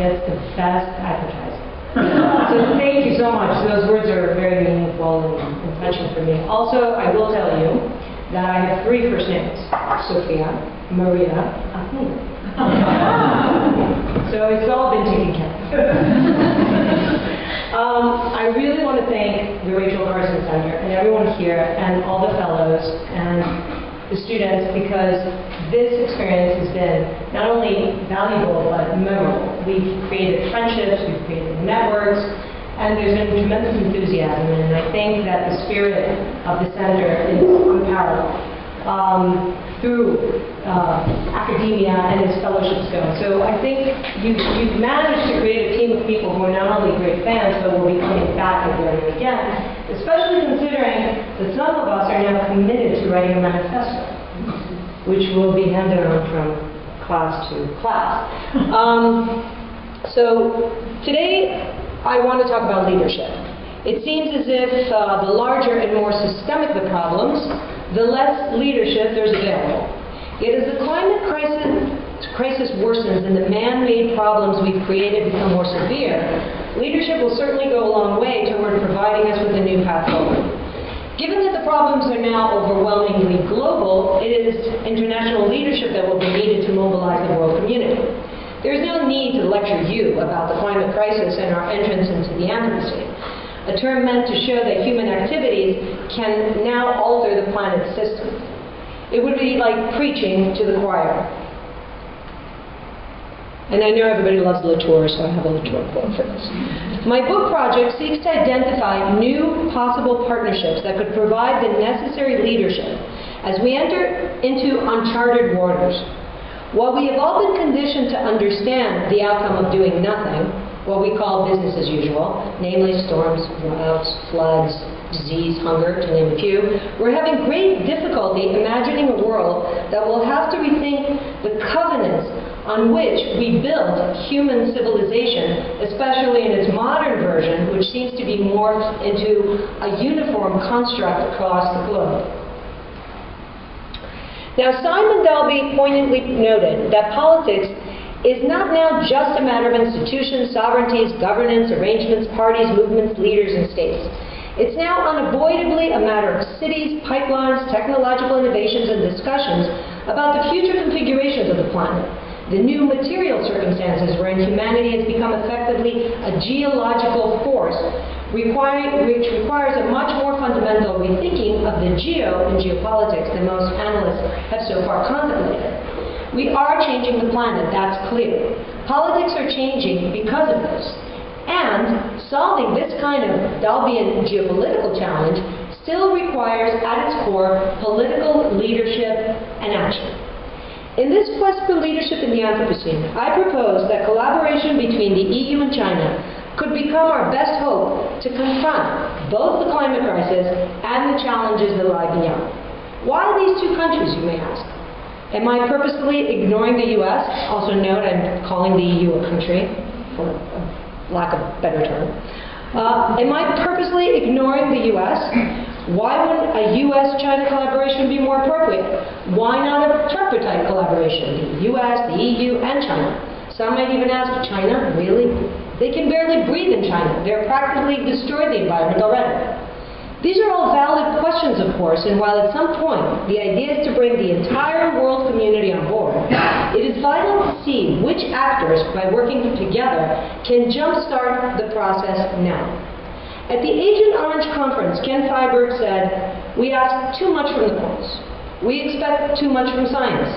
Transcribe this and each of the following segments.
gets the best advertising. So thank you so much. Those words are very meaningful and and touching for me. Also, I will tell you that I have three first names, Sophia, Maria, Ahmed. So it's all been taken care of. Um, I really want to thank the Rachel Carson Center and everyone here and all the fellows and the students because this experience has been not only valuable but memorable. We've created friendships, we've created networks, and there's been tremendous enthusiasm, and I think that the spirit of the center is unparalleled um, through uh, academia and as fellowships go. So I think you've, you've managed to create a team of people who are not only great fans, but will be coming back again and again, especially considering that some of us are now committed to writing a manifesto, which will be handed on from class to class. Um, so today, I want to talk about leadership. It seems as if uh, the larger and more systemic the problems, the less leadership there's available. Yet as the climate crisis, crisis worsens and the man-made problems we've created become more severe, leadership will certainly go a long way toward providing us with a new path forward. Given that the problems are now overwhelmingly global, it is international leadership that will be needed to mobilize the world community. There is no need to lecture you about the climate crisis and our entrance into the Anthropocene a term meant to show that human activities can now alter the planet's system. It would be like preaching to the choir. And I know everybody loves Latour, so I have a Latour quote for this. My book project seeks to identify new possible partnerships that could provide the necessary leadership as we enter into uncharted waters. While we have all been conditioned to understand the outcome of doing nothing, what we call business as usual, namely storms, droughts, floods, disease, hunger, to name a few, we're having great difficulty imagining a world that will have to rethink the covenants on which we built human civilization, especially in its modern version, which seems to be morphed into a uniform construct across the globe. Now, Simon Dalby poignantly noted that politics is not now just a matter of institutions, sovereignties, governance, arrangements, parties, movements, leaders, and states. It's now unavoidably a matter of cities, pipelines, technological innovations, and discussions about the future configurations of the planet, the new material circumstances wherein humanity has become effectively a geological force, requiring, which requires a much more fundamental rethinking of the geo in geopolitics than most analysts have so far contemplated. We are changing the planet, that's clear. Politics are changing because of this. And solving this kind of Dalbian geopolitical challenge still requires at its core political leadership and action. In this quest for leadership in the Anthropocene, I propose that collaboration between the EU and China could become our best hope to confront both the climate crisis and the challenges that lie beyond. Why these two countries, you may ask? Am I purposefully ignoring the U.S.? Also note I'm calling the EU a country, for lack of a better term. Uh, am I purposely ignoring the U.S.? Why wouldn't a U.S.-China collaboration be more appropriate? Why not a tripartite collaboration, the U.S., the EU, and China? Some might even ask, China, really? They can barely breathe in China. They're practically destroyed the environment already. These are all valid questions, of course, and while at some point the idea is to bring the entire world community on board, it is vital to see which actors, by working together, can jumpstart the process now. At the Agent Orange conference, Ken Feinberg said, We ask too much from the courts. We expect too much from science.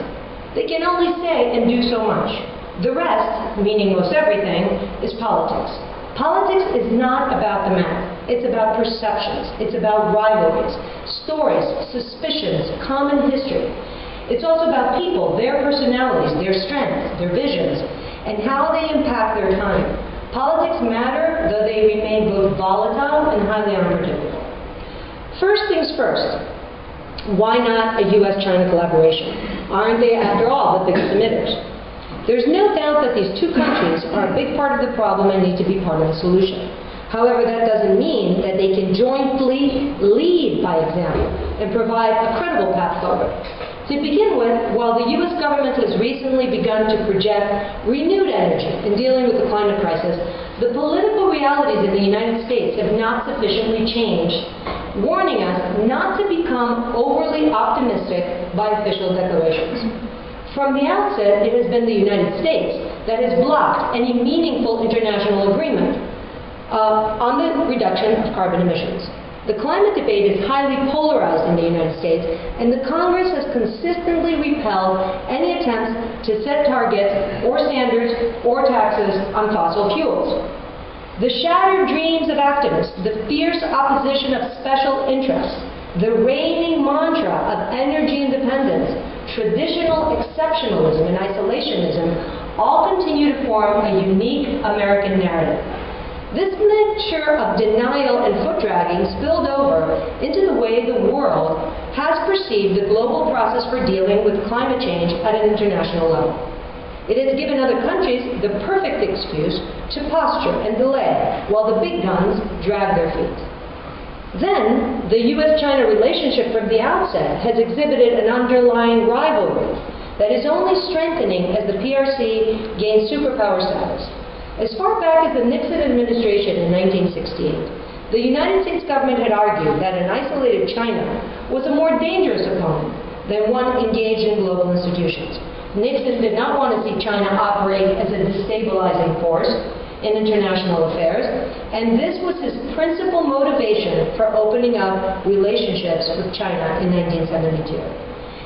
They can only say and do so much. The rest, meaning most everything, is politics. Politics is not about the math. It's about perceptions. It's about rivalries, stories, suspicions, common history. It's also about people, their personalities, their strengths, their visions, and how they impact their time. Politics matter, though they remain both volatile and highly unpredictable. First things first, why not a U.S.-China collaboration? Aren't they, after all, the biggest emitters? There's no doubt that these two countries are a big part of the problem and need to be part of the solution. However, that doesn't mean that they can jointly lead by example and provide a credible path forward. To begin with, while the U.S. government has recently begun to project renewed energy in dealing with the climate crisis, the political realities in the United States have not sufficiently changed, warning us not to become overly optimistic by official declarations. From the outset, it has been the United States that has blocked any meaningful international agreement uh, on the reduction of carbon emissions. The climate debate is highly polarized in the United States, and the Congress has consistently repelled any attempts to set targets or standards or taxes on fossil fuels. The shattered dreams of activists, the fierce opposition of special interests, the reigning mantra of energy independence, traditional exceptionalism and isolationism all continue to form a unique American narrative. This mixture of denial and foot dragging spilled over into the way the world has perceived the global process for dealing with climate change at an international level. It has given other countries the perfect excuse to posture and delay while the big guns drag their feet. Then, the U.S.-China relationship from the outset has exhibited an underlying rivalry that is only strengthening as the PRC gains superpower status. As far back as the Nixon administration in 1968, the United States government had argued that an isolated China was a more dangerous opponent than one engaged in global institutions. Nixon did not want to see China operate as a destabilizing force in international affairs, and this was his principal motivation for opening up relationships with China in 1972.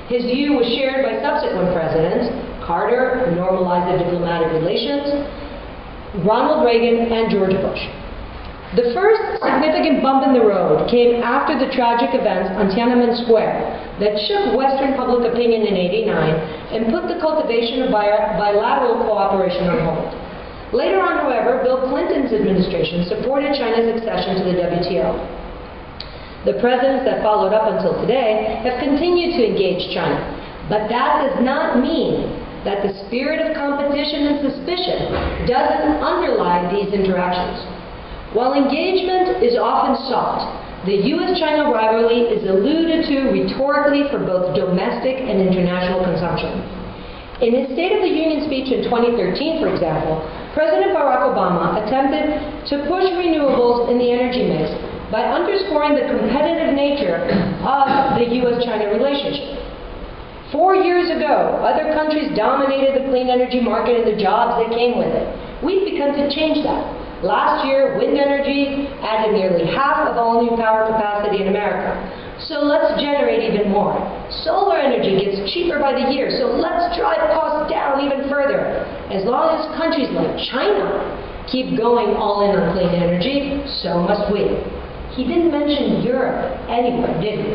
His view was shared by subsequent presidents, Carter, normalized the diplomatic relations, Ronald Reagan and George Bush. The first significant bump in the road came after the tragic events on Tiananmen Square that shook Western public opinion in 89 and put the cultivation of bilateral cooperation on hold. Later on, however, Bill Clinton's administration supported China's accession to the WTO. The presidents that followed up until today have continued to engage China, but that does not mean that the spirit of competition and suspicion doesn't underlie these interactions. While engagement is often sought, the U.S.-China rivalry is alluded to rhetorically for both domestic and international consumption. In his State of the Union speech in 2013, for example, President Barack Obama attempted to push renewables in the energy mix by underscoring the competitive nature of the U.S.-China relationship. Four years ago, other countries dominated the clean energy market and the jobs that came with it. We've begun to change that. Last year, wind energy added nearly half of all new power capacity in America. So let's generate even more. Solar energy gets cheaper by the year, so let's drive costs down even further. As long as countries like China keep going all in on clean energy, so must we. He didn't mention Europe anywhere, did he?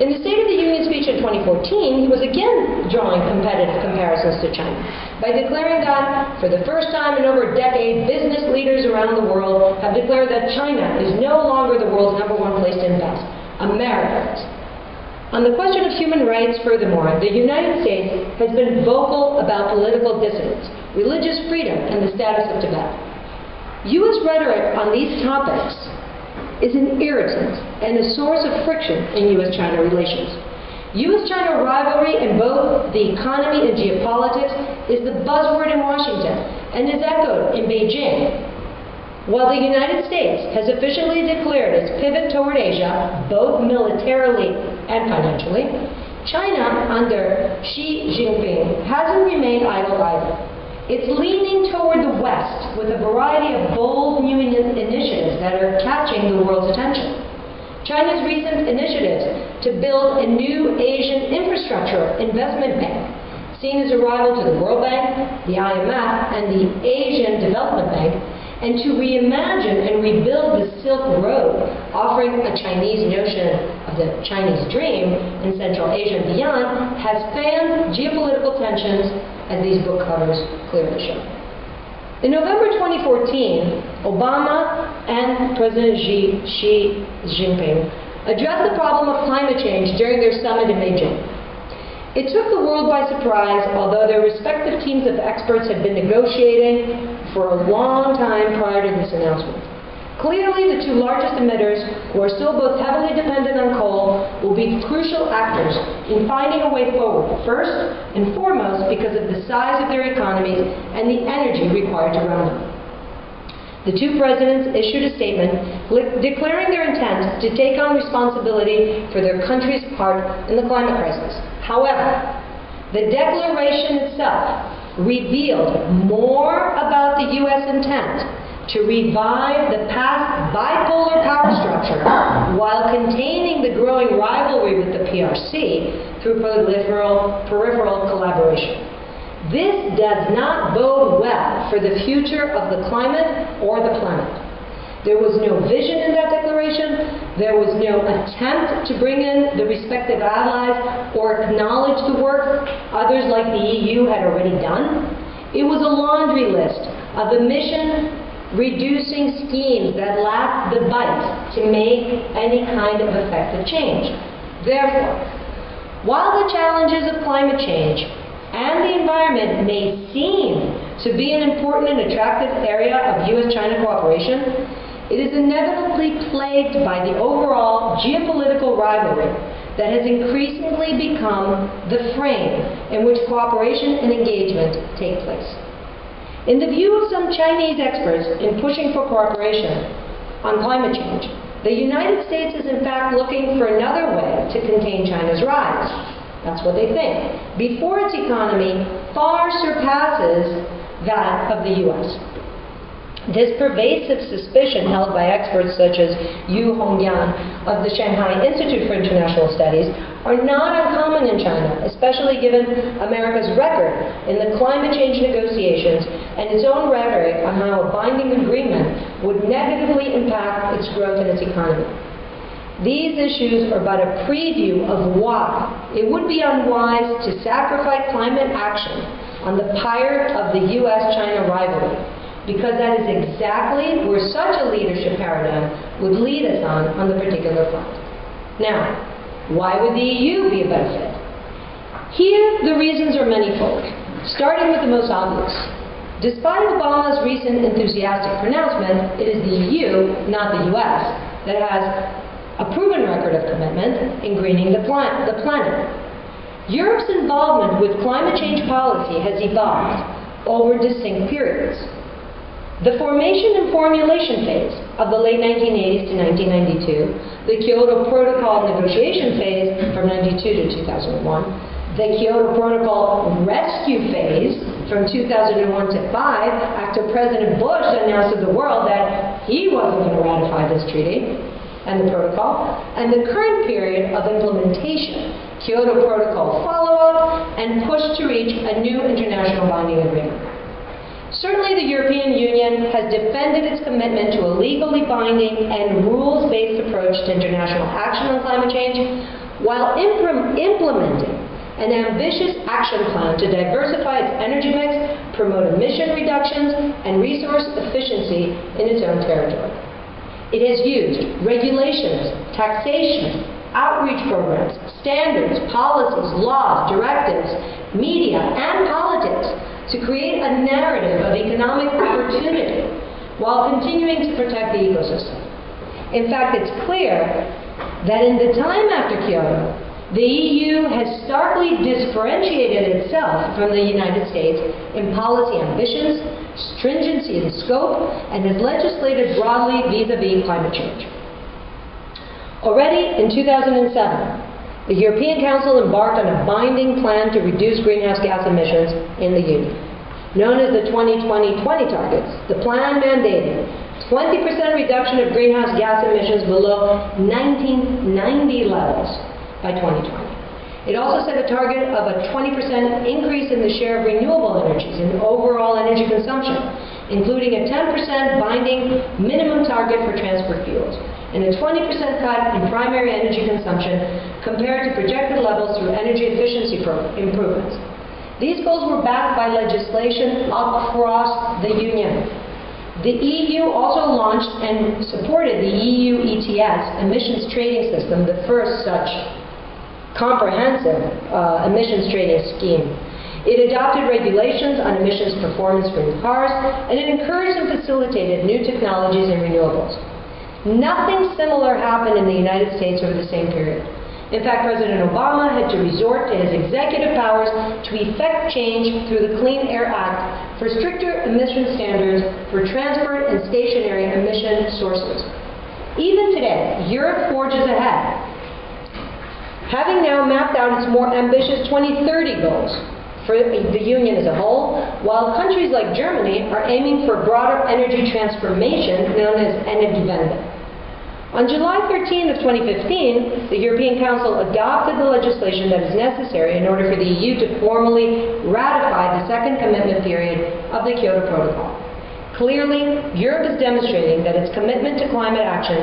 In the State of the Union speech in 2014, he was again drawing competitive comparisons to China by declaring that, for the first time in over a decade, business leaders around the world have declared that China is no longer the world's number one place to invest. America. On the question of human rights, furthermore, the United States has been vocal about political dissidence, religious freedom, and the status of Tibet. U.S. rhetoric on these topics is an irritant and a source of friction in U.S.-China relations. U.S.-China rivalry in both the economy and geopolitics is the buzzword in Washington and is echoed in Beijing. While the United States has officially declared its pivot toward Asia, both militarily and financially, China under Xi Jinping hasn't remained idle either. It's leaning toward the West with a variety of bold new initiatives that are catching the world's attention. China's recent initiatives to build a new Asian infrastructure investment bank, seen as a rival to the World Bank, the IMF, and the Asian Development Bank, and to reimagine and rebuild the Silk Road, offering a Chinese notion of the Chinese dream in Central Asia and beyond, has fanned geopolitical tensions as these book covers clearly show. In November 2014, Obama and President Xi, Xi Jinping addressed the problem of climate change during their summit in Beijing. It took the world by surprise, although their respective teams of experts had been negotiating for a long time prior to this announcement. Clearly, the two largest emitters, who are still both heavily dependent on coal, will be crucial actors in finding a way forward, first and foremost because of the size of their economies and the energy required to run them. The two presidents issued a statement declaring their intent to take on responsibility for their country's part in the climate crisis. However, the declaration itself revealed more about the U.S. intent to revive the past bipolar power structure while containing the growing rivalry with the PRC through peripheral, peripheral collaboration. This does not bode well for the future of the climate or the planet. There was no vision in that declaration. There was no attempt to bring in the respective allies or acknowledge the work others like the EU had already done. It was a laundry list of emission reducing schemes that lack the bite to make any kind of effective change. Therefore, while the challenges of climate change and the environment may seem to be an important and attractive area of U.S.-China cooperation, it is inevitably plagued by the overall geopolitical rivalry that has increasingly become the frame in which cooperation and engagement take place. In the view of some Chinese experts in pushing for cooperation on climate change, the United States is in fact looking for another way to contain China's rise. That's what they think. Before its economy far surpasses that of the U.S. This pervasive suspicion held by experts such as Yu Hongyuan of the Shanghai Institute for International Studies are not uncommon in China, especially given America's record in the climate change negotiations and its own rhetoric on how a binding agreement would negatively impact its growth and its economy. These issues are but a preview of why it would be unwise to sacrifice climate action on the pyre of the U.S.-China rivalry because that is exactly where such a leadership paradigm would lead us on on the particular front. Now, why would the EU be a better fit? Here, the reasons are manyfold, starting with the most obvious. Despite Obama's recent enthusiastic pronouncement, it is the EU, not the US, that has a proven record of commitment in greening the, planet. The planet. Europe's involvement with climate change policy has evolved over distinct periods. The formation and formulation phase of the late 1980s to 1992, the Kyoto Protocol negotiation phase from 92 to 2001, the Kyoto Protocol rescue phase from 2001 to 5 after President Bush announced to the world that he wasn't going to ratify this treaty and the protocol, and the current period of implementation, Kyoto Protocol follow-up, and push to reach a new international binding agreement. Certainly the European Union has defended its commitment to a legally binding and rules-based approach to international action on climate change while implementing an ambitious action plan to diversify its energy mix, promote emission reductions, and resource efficiency in its own territory. It has used regulations, taxation, outreach programs, standards, policies, laws, directives, media, and politics to create a narrative of economic opportunity while continuing to protect the ecosystem. In fact, it's clear that in the time after Kyoto, the EU has starkly differentiated itself from the United States in policy ambitions, stringency in scope, and has legislated broadly vis-a-vis -vis climate change. Already in 2007, the European Council embarked on a binding plan to reduce greenhouse gas emissions in the Union. Known as the 20-20-20 targets, the plan mandated 20% reduction of greenhouse gas emissions below 1990 levels by 2020. It also set a target of a 20% increase in the share of renewable energies in overall energy consumption, including a 10% binding minimum target for transport fuels and a 20% cut in primary energy consumption compared to projected levels through energy efficiency improvements. These goals were backed by legislation across the Union. The EU also launched and supported the EU ETS emissions trading system, the first such comprehensive uh, emissions trading scheme. It adopted regulations on emissions performance for new cars, and it encouraged and facilitated new technologies and renewables. Nothing similar happened in the United States over the same period. In fact, President Obama had to resort to his executive powers to effect change through the Clean Air Act for stricter emission standards for transport and stationary emission sources. Even today, Europe forges ahead, having now mapped out its more ambitious 2030 goals for the Union as a whole, while countries like Germany are aiming for broader energy transformation known as Energiewende. On July 13 of 2015, the European Council adopted the legislation that is necessary in order for the EU to formally ratify the second commitment period of the Kyoto Protocol. Clearly, Europe is demonstrating that its commitment to climate action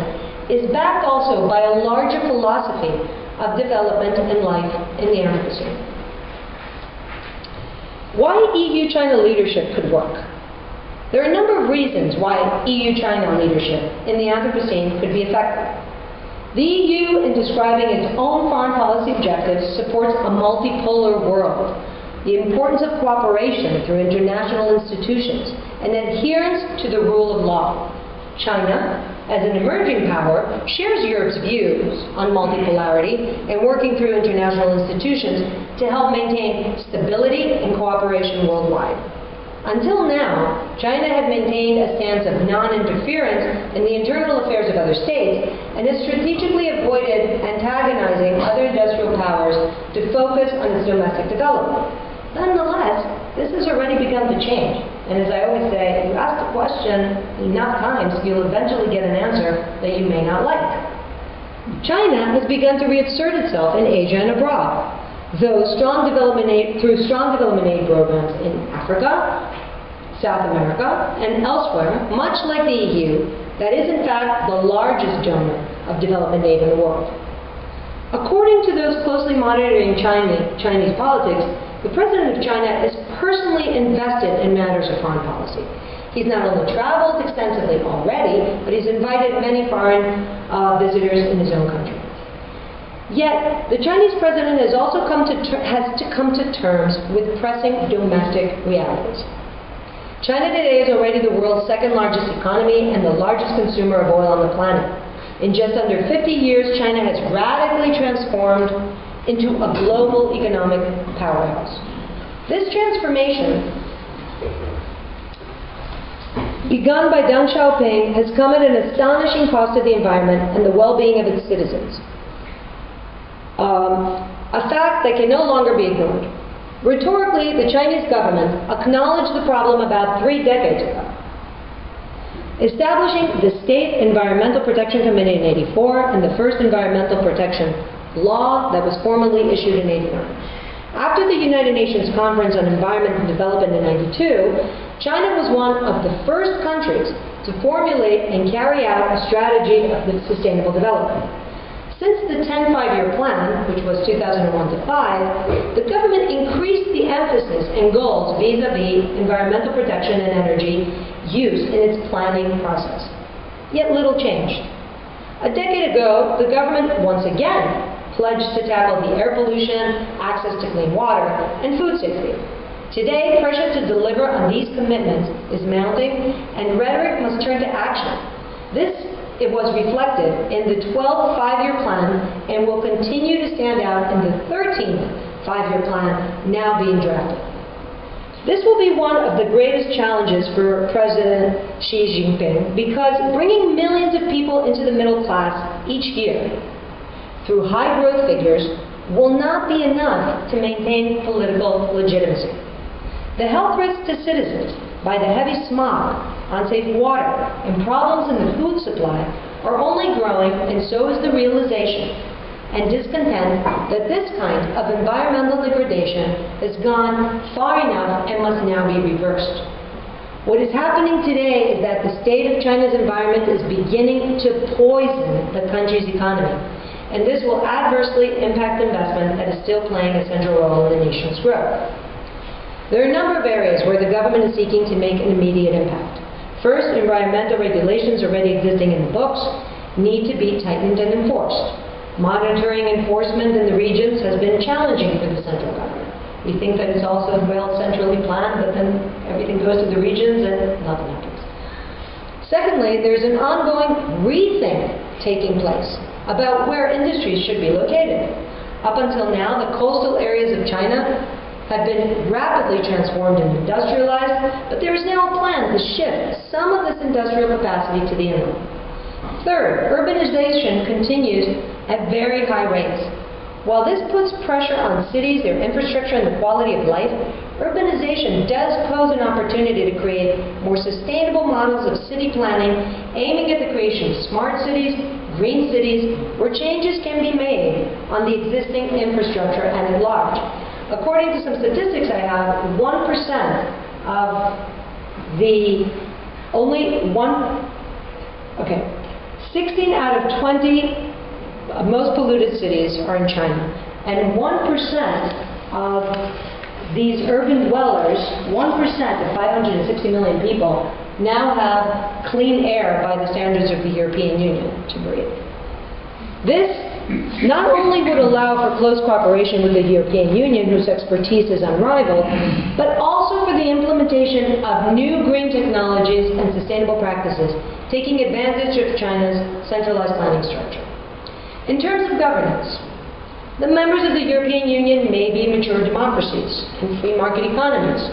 is backed also by a larger philosophy of development and life in the Anthropocene. Why EU-China leadership could work? There are a number of reasons why EU-China leadership in the Anthropocene could be effective. The EU, in describing its own foreign policy objectives, supports a multipolar world, the importance of cooperation through international institutions, and adherence to the rule of law. China, as an emerging power, shares Europe's views on multipolarity and working through international institutions to help maintain stability and cooperation worldwide. Until now, China had maintained a stance of non-interference in the internal affairs of other states and has strategically avoided antagonizing other industrial powers to focus on its domestic development. Nonetheless, this has already begun to change. And as I always say, if you ask the question enough times, you'll eventually get an answer that you may not like. China has begun to reassert itself in Asia and abroad though strong development aid, through strong development aid programs in Africa, South America, and elsewhere, much like the EU, that is in fact the largest donor of development aid in the world. According to those closely monitoring Chinese, Chinese politics, the President of China is personally invested in matters of foreign policy. He's not only traveled extensively already, but he's invited many foreign uh, visitors in his own country. Yet, the Chinese president has also come to has to come to terms with pressing domestic realities. China today is already the world's second largest economy and the largest consumer of oil on the planet. In just under 50 years, China has radically transformed into a global economic powerhouse. This transformation, begun by Deng Xiaoping, has come at an astonishing cost to the environment and the well-being of its citizens um, a fact that can no longer be ignored. Rhetorically, the Chinese government acknowledged the problem about three decades ago, establishing the State Environmental Protection Committee in 84 and the first environmental protection law that was formally issued in 89. After the United Nations Conference on Environment and Development in 92, China was one of the first countries to formulate and carry out a strategy of sustainable development. Since the 10 five-year plan, which was 2001 to 5, the government increased the emphasis and goals vis-a-vis environmental protection and energy use in its planning process. Yet little changed. A decade ago, the government once again pledged to tackle the air pollution, access to clean water, and food safety. Today, pressure to deliver on these commitments is mounting, and rhetoric must turn to action. This it was reflected in the 12th five-year plan and will continue to stand out in the 13th five-year plan now being drafted. This will be one of the greatest challenges for President Xi Jinping because bringing millions of people into the middle class each year through high growth figures will not be enough to maintain political legitimacy. The health risks to citizens by the heavy smog, unsafe water, and problems in the food supply are only growing, and so is the realization and discontent that this kind of environmental degradation has gone far enough and must now be reversed. What is happening today is that the state of China's environment is beginning to poison the country's economy, and this will adversely impact investment that is still playing a central role in the nation's growth. There are a number of areas where the government is seeking to make an immediate impact. First, environmental regulations already existing in the books need to be tightened and enforced. Monitoring enforcement in the regions has been challenging for the central government. We think that it's also well centrally planned, but then everything goes to the regions and nothing happens. Secondly, there's an ongoing rethink taking place about where industries should be located. Up until now, the coastal areas of China have been rapidly transformed and industrialized, but there is now a plan to shift some of this industrial capacity to the inland. Third, urbanization continues at very high rates. While this puts pressure on cities, their infrastructure, and the quality of life, urbanization does pose an opportunity to create more sustainable models of city planning aiming at the creation of smart cities, green cities, where changes can be made on the existing infrastructure and at large. According to some statistics I have, 1% of the only one, okay, 16 out of 20 most polluted cities are in China. And 1% of these urban dwellers, 1% of 560 million people, now have clean air by the standards of the European Union to breathe. This not only would allow for close cooperation with the European Union, whose expertise is unrivaled, but also for the implementation of new green technologies and sustainable practices, taking advantage of China's centralized planning structure. In terms of governance, the members of the European Union may be mature democracies and free market economies,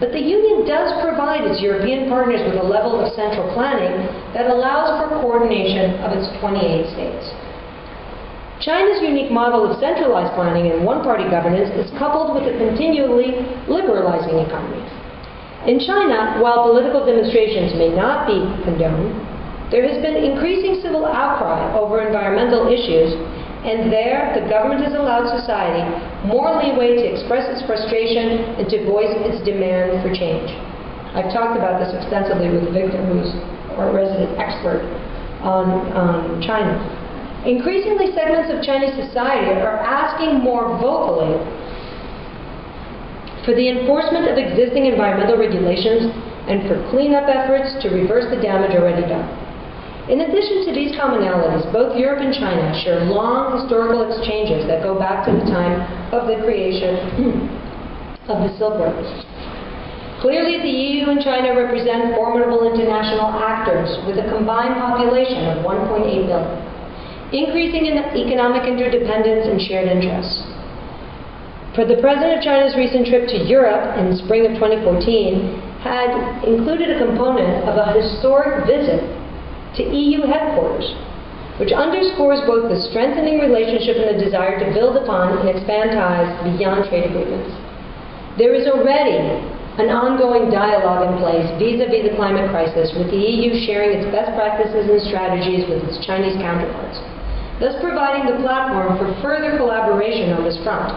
but the Union does provide its European partners with a level of central planning that allows for coordination of its 28 states. China's unique model of centralized planning and one-party governance is coupled with a continually liberalizing economy. In China, while political demonstrations may not be condoned, there has been increasing civil outcry over environmental issues, and there the government has allowed society more leeway to express its frustration and to voice its demand for change. I've talked about this extensively with Victor, who's our resident expert on, on China. Increasingly, segments of Chinese society are asking more vocally for the enforcement of existing environmental regulations and for cleanup efforts to reverse the damage already done. In addition to these commonalities, both Europe and China share long historical exchanges that go back to the time of the creation of the Silk Road. Clearly, the EU and China represent formidable international actors with a combined population of 1.8 billion increasing in economic interdependence and shared interests. For the President of China's recent trip to Europe in spring of 2014 had included a component of a historic visit to EU headquarters, which underscores both the strengthening relationship and the desire to build upon and expand ties beyond trade agreements. There is already an ongoing dialogue in place vis-a-vis -vis the climate crisis, with the EU sharing its best practices and strategies with its Chinese counterparts thus providing the platform for further collaboration on this front.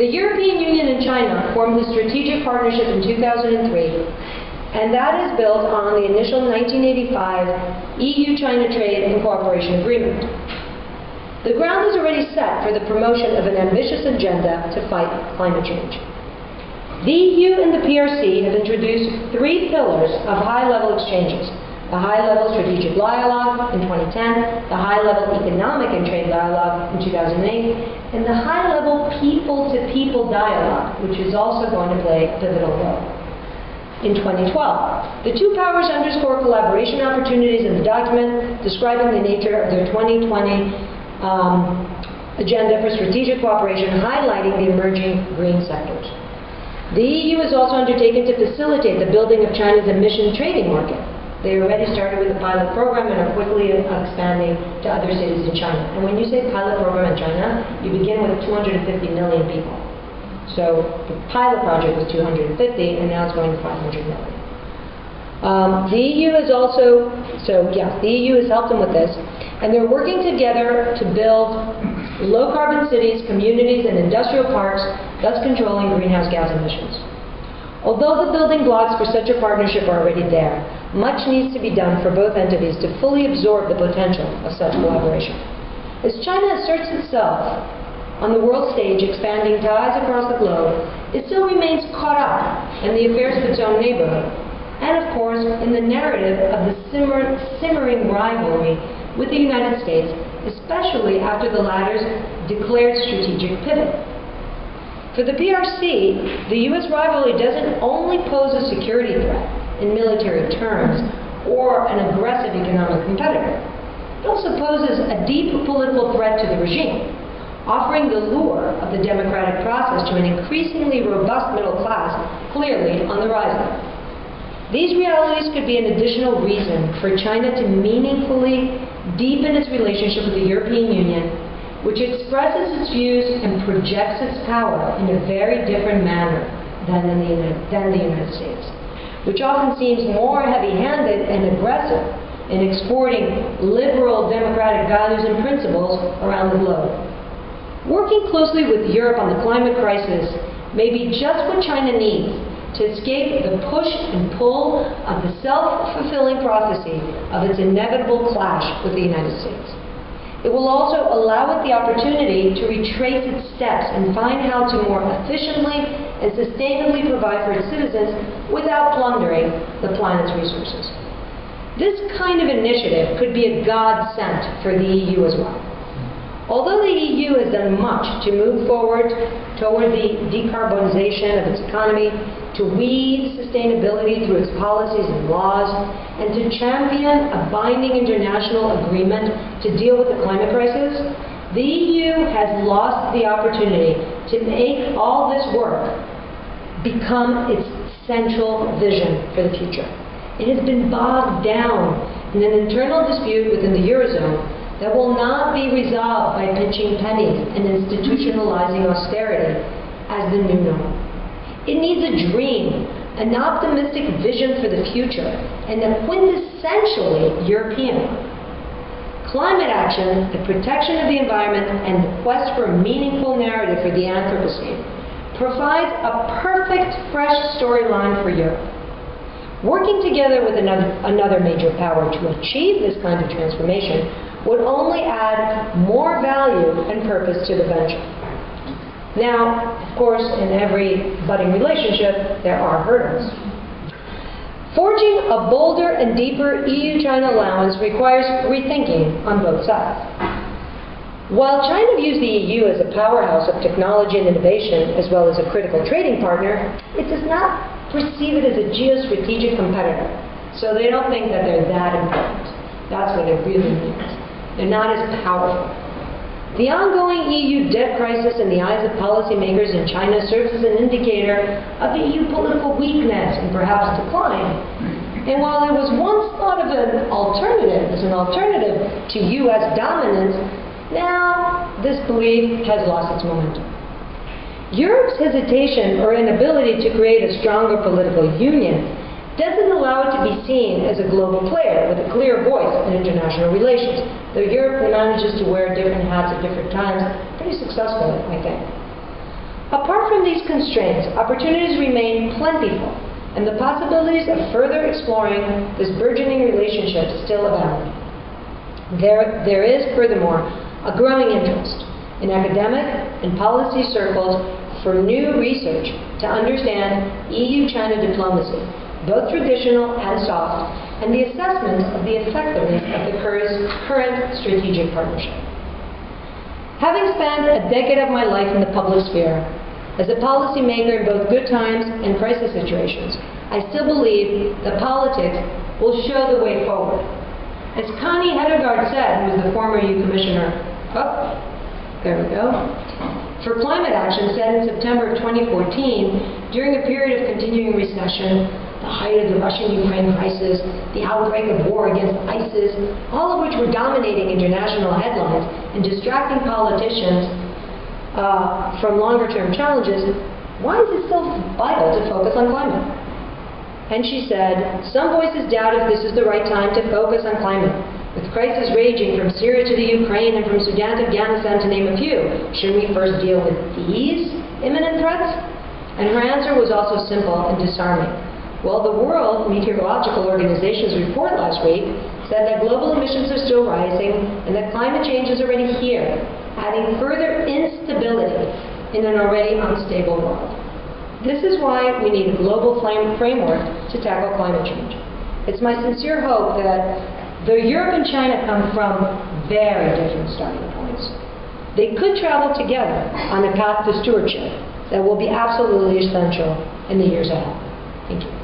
The European Union and China formed the Strategic Partnership in 2003, and that is built on the initial 1985 EU-China Trade and Cooperation Agreement. The ground is already set for the promotion of an ambitious agenda to fight climate change. The EU and the PRC have introduced three pillars of high-level exchanges the high-level strategic dialogue in 2010, the high-level economic and trade dialogue in 2008, and the high-level people-to-people dialogue, which is also going to play a pivotal role in 2012. The two powers underscore collaboration opportunities in the document describing the nature of their 2020 um, agenda for strategic cooperation, highlighting the emerging green sectors. The EU has also undertaken to facilitate the building of China's emission trading market they already started with a pilot program and are quickly expanding to other cities in China. And when you say pilot program in China, you begin with 250 million people. So the pilot project was 250, and now it's going to 500 million. Um, the EU has also, so yes, the EU has helped them with this, and they're working together to build low carbon cities, communities, and industrial parks, thus controlling greenhouse gas emissions. Although the building blocks for such a partnership are already there, much needs to be done for both entities to fully absorb the potential of such collaboration. As China asserts itself on the world stage, expanding ties across the globe, it still remains caught up in the affairs of its own neighborhood, and of course, in the narrative of the simmer, simmering rivalry with the United States, especially after the latter's declared strategic pivot. For the PRC, the U.S. rivalry doesn't only pose a security threat, in military terms, or an aggressive economic competitor. It also poses a deep political threat to the regime, offering the lure of the democratic process to an increasingly robust middle class clearly on the rise. These realities could be an additional reason for China to meaningfully deepen its relationship with the European Union, which expresses its views and projects its power in a very different manner than, in the, than the United States, which often seems more heavy-handed and aggressive in exporting liberal democratic values and principles around the globe. Working closely with Europe on the climate crisis may be just what China needs to escape the push and pull of the self-fulfilling prophecy of its inevitable clash with the United States. It will also allow it the opportunity to retrace its steps and find how to more efficiently and sustainably provide for its citizens without plundering the planet's resources. This kind of initiative could be a godsend for the EU as well. Although the EU has done much to move forward toward the decarbonization of its economy, to weave sustainability through its policies and laws, and to champion a binding international agreement to deal with the climate crisis, the EU has lost the opportunity to make all this work become its central vision for the future. It has been bogged down in an internal dispute within the Eurozone that will not be resolved by pinching pennies and institutionalizing austerity as the new normal. It needs a dream, an optimistic vision for the future, and a quintessentially European. Climate action, the protection of the environment, and the quest for a meaningful narrative for the Anthropocene provides a perfect fresh storyline for Europe. Working together with another, another major power to achieve this kind of transformation would only add more value and purpose to the venture. Now, of course, in every budding relationship, there are hurdles. Forging a bolder and deeper EU-China alliance requires rethinking on both sides. While China views the EU as a powerhouse of technology and innovation, as well as a critical trading partner, it does not perceive it as a geostrategic competitor. So they don't think that they're that important. That's what it really means. They're not as powerful. The ongoing EU debt crisis in the eyes of policymakers in China serves as an indicator of EU political weakness and perhaps decline. And while it was once thought of an alternative, as an alternative to U.S. dominance, now this belief has lost its momentum. Europe's hesitation or inability to create a stronger political union doesn't allow it to be seen as a global player with a clear voice in international relations, though Europe manages to wear different hats at different times pretty successfully, I think. Apart from these constraints, opportunities remain plentiful, and the possibilities of further exploring this burgeoning relationship still abound. There, there is, furthermore, a growing interest in academic and policy circles for new research to understand EU-China diplomacy both traditional and soft, and the assessment of the effectiveness of the current strategic partnership. Having spent a decade of my life in the public sphere, as a policymaker in both good times and crisis situations, I still believe that politics will show the way forward. As Connie Hedegaard said, who was the former EU Commissioner, oh, there we go, for climate action said in September of 2014, during a period of continuing recession, the height of the Russian-Ukraine crisis, the outbreak of war against ISIS, all of which were dominating international headlines and distracting politicians uh, from longer-term challenges, why is it still vital to focus on climate? And she said, some voices doubt if this is the right time to focus on climate. With crises raging from Syria to the Ukraine and from Sudan to Afghanistan, to name a few, shouldn't we first deal with these imminent threats? And her answer was also simple and disarming. Well, the World Meteorological Organization's report last week said that global emissions are still rising and that climate change is already here, adding further instability in an already unstable world. This is why we need a global framework to tackle climate change. It's my sincere hope that though Europe and China come from very different starting points, they could travel together on a path to stewardship that will be absolutely essential in the years ahead. Thank you.